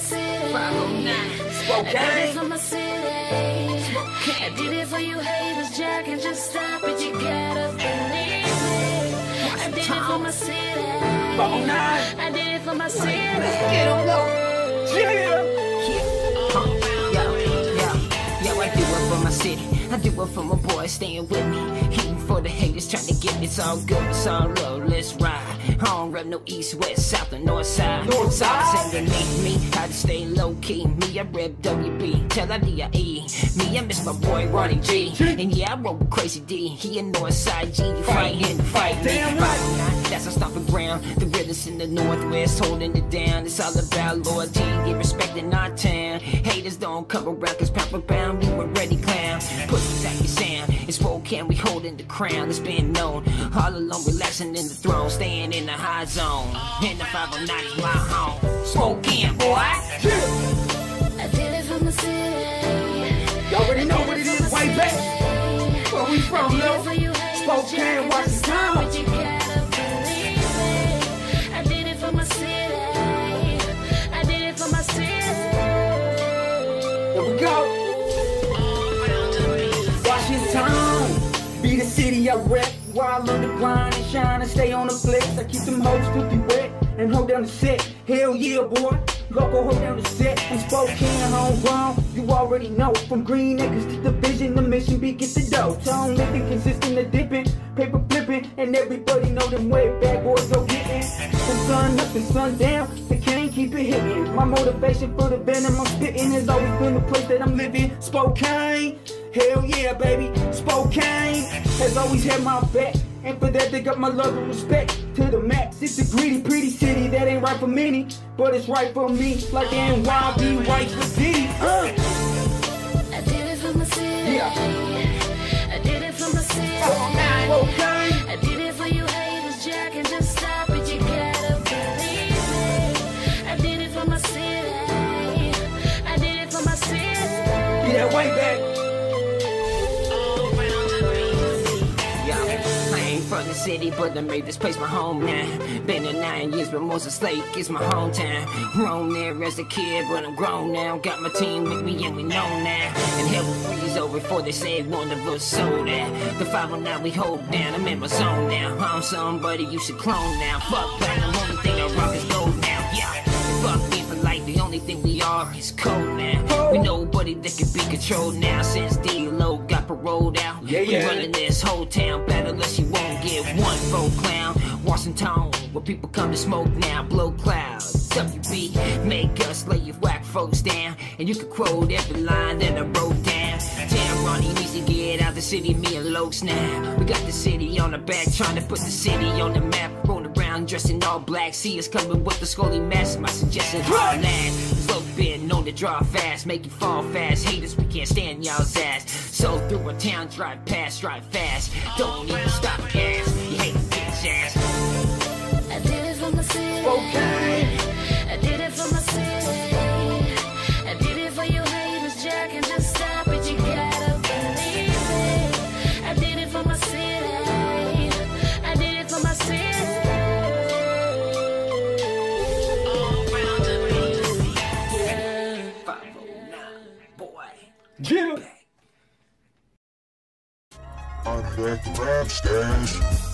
my city. 509. I it for my city. I did it for you haters, Jack, and just stop it. You gotta believe. I did it for my city. 509. I did it for my city. Get on low. Yeah. Yo, yo, yo, I do it for my city. I do it for my boys staying with me. Hating for the haters trying to get me. It's all good, it's all love, let's ride. I don't rep no east, west, south, or north side. North side. Underneath me, stay low key. Me, I rep WB, tell I D-I-E. Me, I miss my boy Ronnie G. And yeah, I roll with Crazy D. He a Northside G. You fighting, fight me. Damn right. That's our stomping ground. The realest in the northwest, holding it down. It's all about loyalty, get respect in our town. Haters don't come around, cause Papa Bound, we were ready clown. Pussies at your sound. It's Spokane, we holding the crown. It's been known. All alone, relaxing in the throne, staying in the high zone. In the 509 is my home. Spokane, back. Where we from, yo? Spokane, Washington. But you gotta believe it. I did it for my city. I did it for my city. Here we go. Washington, be the city I rep. While on the grind and shine and stay on the flex. I keep them hoes filthy wet and hold down the set. Hell yeah, boy. Loco, hold down the set. I'm Spokane, homegrown. You already know. From Green Acres to the vision, the mission be get the dough. Tone living, consistent of dipping, paper flipping, and everybody know them way bad boys go getting. From sun up and sun down, they can't keep it hitting. My motivation for the venom I'm spitting has always been the place that I'm living. Spokane, hell yeah, baby. Spokane has always had my back. And for that, they got my love and respect to the max. It's a greedy, pretty city that ain't right for many, but it's right for me. Like the NYB, right for city. Uh. I did it for my city. Yeah. I did it for my city. Okay. I did it for you haters, Jack, and just stop it. You gotta believe it. I did it for my city. I did it for my city. Get that way back. The city, but I made this place my home now. Been there nine years, but Moses Lake is my hometown. Grown there as a kid, but I'm grown now. Got my team with me, and we know now. And hell will freeze over before they say one of us sold that. The 509 we hold down, I'm in my zone now. I'm somebody you should clone now. Fuck that, the only thing I rock is gold now. Yeah, fuck being polite, the only thing we are is cold now. We nobody that can be controlled now since D-Lo got paroled out. Yeah, we yeah. running this whole town better unless you one clown. Washington, where people come to smoke now, blow clouds. WB, make us lay your whack folks down. And you can quote every line that I wrote down. Tell Ronnie needs to get out the city, me and Lokes now. We got the city on the back, trying to put the city on the map. Rolling around dressed in all black. See us coming with the scully mess. My suggestion, hard last. Slow been known to draw fast, make you fall fast. Haters, we can't stand y'all's ass. So through a town, drive past, drive fast. Don't even stop gas. Yeah. I'm to.